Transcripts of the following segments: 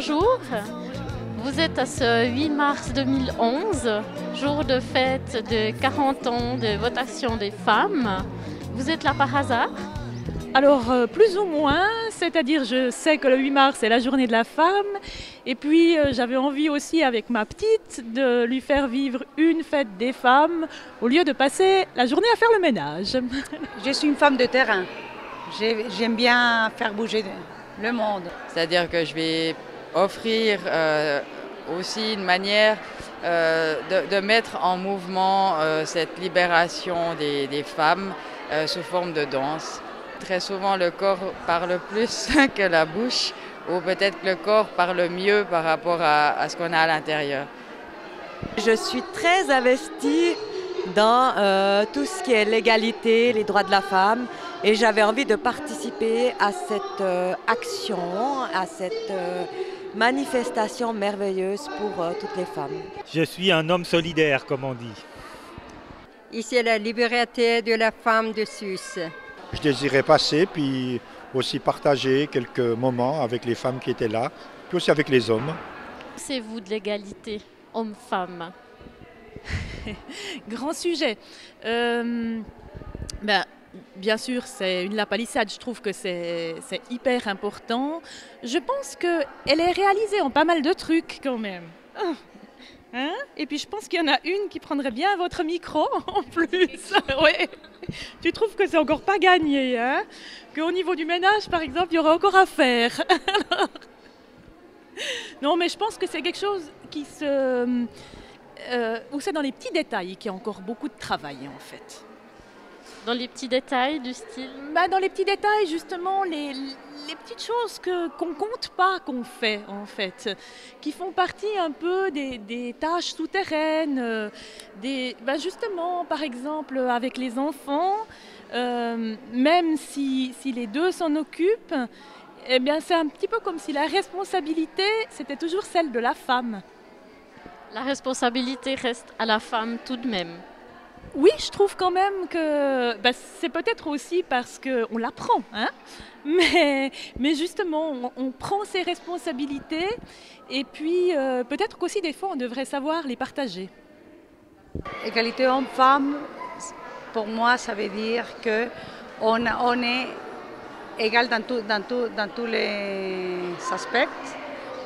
bonjour. Vous êtes à ce 8 mars 2011, jour de fête de 40 ans de votation des femmes. Vous êtes là par hasard? Alors, euh, plus ou moins, c'est-à-dire je sais que le 8 mars c'est la journée de la femme, et puis euh, j'avais envie aussi avec ma petite de lui faire vivre une fête des femmes au lieu de passer la journée à faire le ménage. Je suis une femme de terrain. J'ai- J'aime bien faire bouger le monde. C'est-à-dire que je vais offrir euh, aussi une manière euh, de, mettre en mouvement euh, cette libération des, femmes sous forme de danse. Très souvent, le corps parle plus que la bouche, ou peut-être que le corps parle mieux par rapport à, ce qu'on a à l'intérieur. Je suis très investie dans tout ce qui est l'égalité, les droits de la femme, et j'avais envie de participer à cette action, à cette manifestation merveilleuse pour euh, toutes les femmes. Je suis un homme solidaire, comme on dit. Ici, la liberté de la femme de Suisse. Je désirais passer, puis aussi partager quelques moments avec les femmes qui étaient là, puis aussi avec les hommes. C'est vous de l'égalité homme-femme? Grand sujet. Euh, ben, bien sûr, c'est une la palissade. Je trouve que c'est hyper important. Je pense qu'elle est réalisée en pas mal de trucs quand même. Ah. Hein? Et puis je pense qu'il y en a une qui prendrait bien votre micro en plus. ouais. Tu trouves que c'est encore pas gagné, hein? Qu'au niveau du ménage, par exemple, il y aurait encore à faire. Alors- Non, mais je pense que c'est quelque chose qui se euh, où c'est dans les petits détails qu'il y a encore beaucoup de travail en fait. Dans les petits détails du style Bah, dans les petits détails, justement, les, les petites choses que, qu'on compte pas qu'on fait en fait, qui font partie un peu des, des tâches souterraines, euh, des, bah, justement, par exemple, avec les enfants, euh, même si, si les deux s'en occupent, eh bien, c'est un petit peu comme si la responsabilité, c'était toujours celle de la femme. La responsabilité reste à la femme tout de même. Oui, je trouve quand même que bah, c'est peut-être aussi parce qu'on l'apprend, hein mais, justement, on, prend ses responsabilités et puis euh, peut-être qu'aussi des fois on devrait savoir les partager. Égalité homme-femme, pour moi, ça veut dire que on, on est égal dans tous les aspects,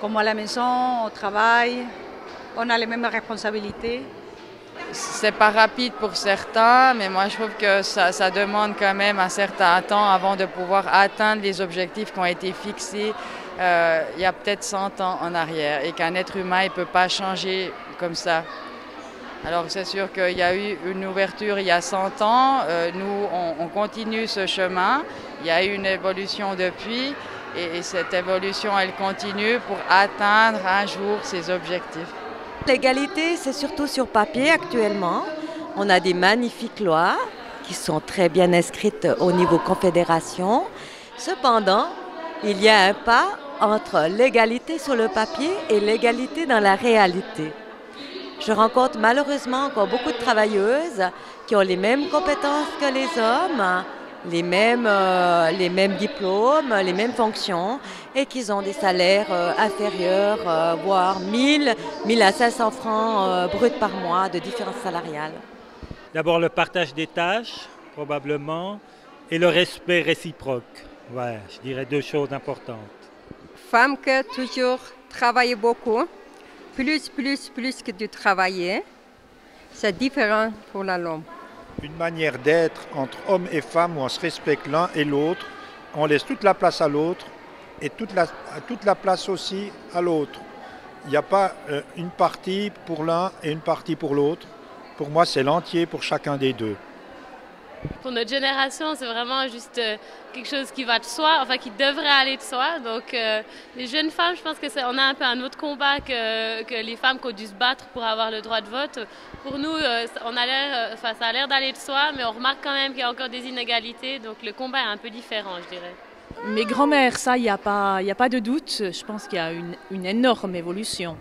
comme à la maison, au travail, on a les mêmes responsabilités. C'est pas rapide pour certains, mais moi je trouve que ça, demande quand même un certain temps avant de pouvoir atteindre les objectifs qui ont été fixés euh, il y a peut-être 100 ans en arrière et qu'un être humain ne peut pas changer comme ça. Alors c'est sûr qu'il y a eu une ouverture il y a 100 ans, euh, nous on, on continue ce chemin, il y a eu une évolution depuis et, et cette évolution elle continue pour atteindre un jour ces objectifs. L'égalité, c'est surtout sur papier actuellement. On a des magnifiques lois qui sont très bien inscrites au niveau confédération. Cependant, il y a un pas entre l'égalité sur le papier et l'égalité dans la réalité. Je rencontre malheureusement encore beaucoup de travailleuses qui ont les mêmes compétences que les hommes, les mêmes, euh, les mêmes diplômes, les mêmes fonctions et qui ont des salaires euh, inférieurs, euh, voire 1000, 1000 à 500 francs euh, bruts par mois de différences salariales. D'abord le partage des tâches, probablement, et le respect réciproque. Ouais, je dirais deux choses importantes. Femme qui toujours travaille beaucoup, plus, plus, plus que de travailler. C'est différent pour l'homme. Une manière d'être entre hommes et femmes où on se respecte l'un et l'autre, on laisse toute la place à l'autre et toute la, place aussi à l'autre. Il n'y a pas euh, une partie pour l'un et une partie pour l'autre. Pour moi, c'est l'entier pour chacun des deux. Pour notre génération, c'est vraiment juste euh, quelque chose qui va de soi, enfin qui devrait aller de soi. Donc, euh, les jeunes femmes, je pense que on a un peu un autre combat que, les femmes qui ont dû se battre pour avoir le droit de vote. Pour nous, euh, on a l'air, enfin, ça a l'air d'aller de soi, mais on remarque quand même qu'il y a encore des inégalités. Donc, le combat est un peu différent, je dirais. Mes grands-mères, ça, il n'y a, pas- a pas de doute. Je pense qu'il y a une, énorme évolution.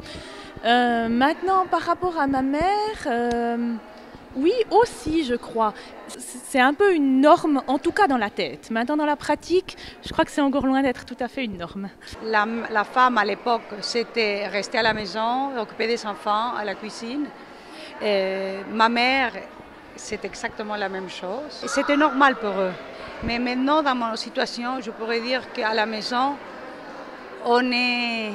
Maintenant, par rapport à ma mère, Oui, aussi, je crois. C'est un peu une norme, en tout cas dans la tête. Maintenant, dans la pratique, je crois que c'est encore loin d'être tout à fait une norme. La, femme à l'époque, c'était rester à la maison, occuper des enfants, à la cuisine. Et ma mère, c'est exactement la même chose. C'était normal pour eux. Mais maintenant, dans mon situation, je pourrais dire qu'à la maison, on est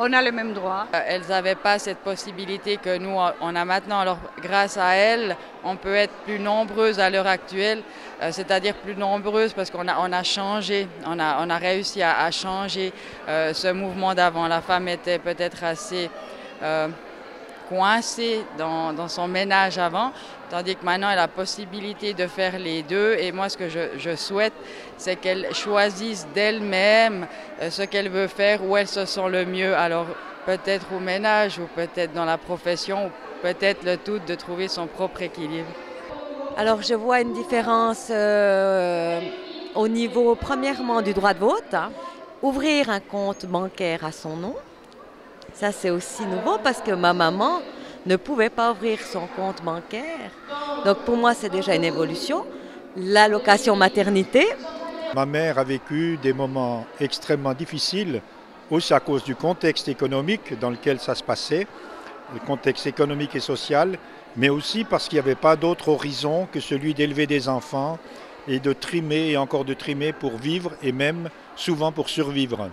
on a le même droit. Euh, elles n'avaient pas cette possibilité que nous, on a maintenant. Alors, grâce à elles, on peut être plus nombreuses à l'heure actuelle, euh, c'est-à-dire plus nombreuses parce qu'on a, on a changé, on a, on a réussi à, changer euh, ce mouvement d'avant. La femme était peut-être assez coincée dans, son ménage avant, tandis que maintenant elle a la possibilité de faire les deux. Et moi, ce que je, je souhaite, c'est qu'elle choisisse d'elle-même euh, ce qu'elle veut faire, où elle se sent le mieux. Alors peut-être au ménage, ou peut-être dans la profession, ou peut-être le tout de trouver son propre équilibre. Alors je vois une différence euh, au niveau, premièrement, du droit de vote. Hein. Ouvrir un compte bancaire à son nom, ça c'est aussi nouveau parce que ma maman ne pouvait pas ouvrir son compte bancaire. Donc pour moi c'est déjà une évolution. L'allocation maternité. Ma mère a vécu des moments extrêmement difficiles, aussi à cause du contexte économique dans lequel ça se passait, le contexte économique et social, mais aussi parce qu'il n'y avait pas d'autre horizon que celui d'élever des enfants et de trimer et encore de trimer pour vivre et même souvent pour survivre.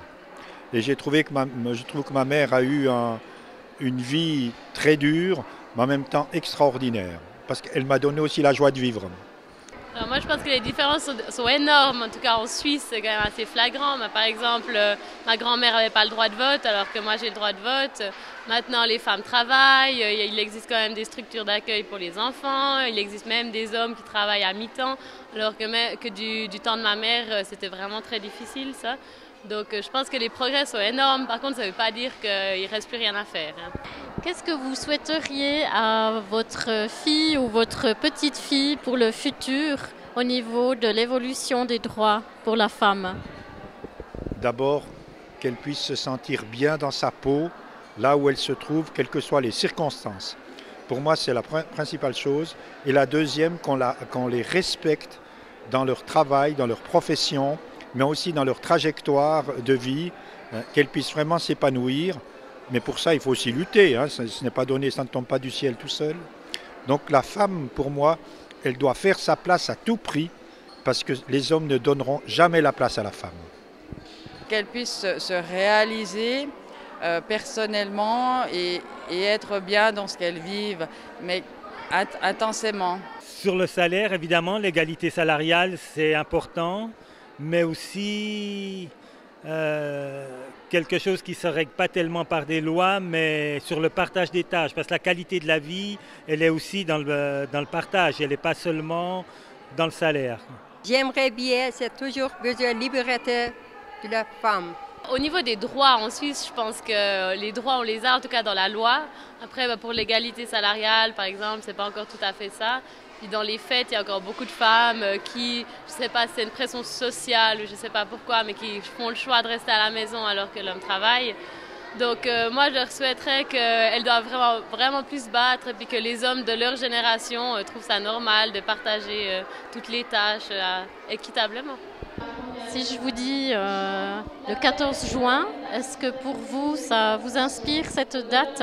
Et j'ai trouvé que ma, je trouve que ma mère a eu une vie très dure, mais en même temps extraordinaire, parce qu'elle m'a donné aussi la joie de vivre. moi, je pense que les différences sont, énormes. En tout cas, en Suisse, c'est quand même assez flagrant. par exemple, euh, ma grand-mère n'avait pas le droit de vote, alors que moi, j'ai le droit de vote. Maintenant, les femmes travaillent. Il existe quand même des structures d'accueil pour les enfants. Il existe même des hommes qui travaillent à mi-temps, alors que, du temps de ma mère, euh, c'était vraiment très difficile, ça. Donc euh, je pense que les progrès sont énormes. Par contre, ça ne veut pas dire qu'il ne reste plus rien à faire. Hein. Qu'est-ce que vous souhaiteriez à votre fille ou votre petite fille pour le futur au niveau de l'évolution des droits pour la femme? D'abord, qu'elle puisse se sentir bien dans sa peau, là où elle se trouve, quelles que soient les circonstances. Pour moi, c'est la principale chose. Et la deuxième, qu'on les respecte dans leur travail, dans leur profession, mais aussi dans leur trajectoire de vie, hein, qu'elles puissent vraiment s'épanouir. Mais pour ça, il faut aussi lutter. Hein. Ce, n'est pas donné, ça ne tombe pas du ciel tout seul. Donc la femme, pour moi, elle doit faire sa place à tout prix, parce que les hommes ne donneront jamais la place à la femme. Qu'elle puisse se réaliser euh, personnellement et, et, être bien dans ce qu'elle vive, mais intensément. Sur le salaire, évidemment, l'égalité salariale, c'est important mais aussi euh, quelque chose qui ne se règle pas tellement par des lois, mais sur le partage des tâches. Parce que la qualité de la vie, elle est aussi dans le, dans le partage, elle n'est pas seulement dans le salaire. J'aimerais bien, c'est toujours besoin de liberté de la femme. Au niveau des droits en Suisse, je pense que les droits, on les a en tout cas dans la loi. Après, bah, pour l'égalité salariale, par exemple, c'est pas encore tout à fait ça. Puis dans les fêtes, il y a encore beaucoup de femmes euh, qui, je ne sais pas, c'est une pression sociale, je ne sais pas pourquoi, mais qui font le choix de rester à la maison alors que l'homme travaille. Donc euh, moi, je leur souhaiterais qu'elles doivent vraiment, vraiment plus se battre et que les hommes de leur génération euh, trouvent ça normal de partager toutes les tâches équitablement. Si je vous dis le 14 juin, est-ce que pour vous, ça vous inspire cette date?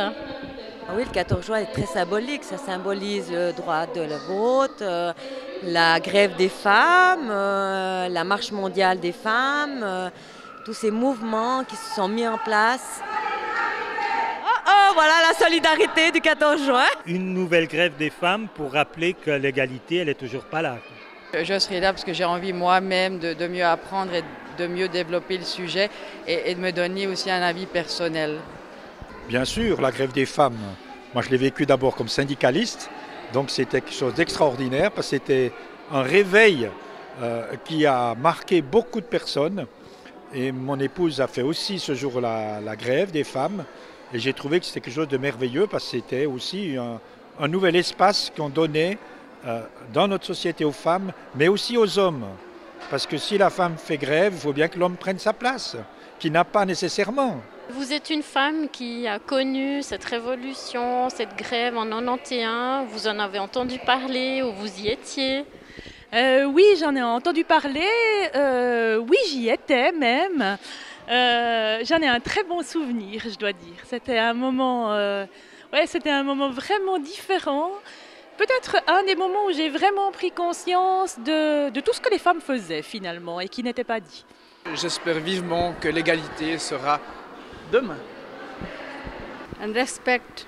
Oui, le 14 juin est très symbolique. Ça symbolise le droit de la vote, euh, la grève des femmes, euh, la marche mondiale des femmes, euh, tous ces mouvements qui se sont mis en place. Oh, oh, voilà la solidarité du 14 juin. Une nouvelle grève des femmes pour rappeler que l'égalité, elle n'est toujours pas là. Je serai là parce que j'ai envie moi-même de, mieux apprendre et de mieux développer le sujet et de me donner aussi un avis personnel. Bien sûr, la grève des femmes, moi je l'ai vécu d'abord comme syndicaliste, donc c'était quelque chose d'extraordinaire parce que c'était un réveil euh, qui a marqué beaucoup de personnes. Et mon épouse a fait aussi ce jour la, grève des femmes. Et j'ai trouvé que c'était quelque chose de merveilleux parce que c'était aussi un, nouvel espace qu'on donnait euh, dans notre société aux femmes, mais aussi aux hommes. Parce que si la femme fait grève, il faut bien que l'homme prenne sa place, qui n'a pas nécessairement. Vous êtes une femme qui a connu cette révolution, cette grève en 91. Vous en avez entendu parler ou vous y étiez? Euh, oui, j'en ai entendu parler. Euh, oui, j'y étais même. Euh, j'en ai un très bon souvenir, je dois dire. C'était un moment, euh, ouais, c'était un moment vraiment différent. Peut-être un des moments où j'ai vraiment pris conscience de, de tout ce que les femmes faisaient finalement et qui n'était pas dit. J'espère vivement que l'égalité sera demain. And respect.